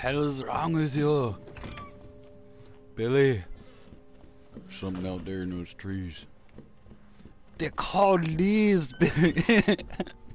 hell is wrong with you? Billy. Something out there in those trees. They're called leaves, Billy.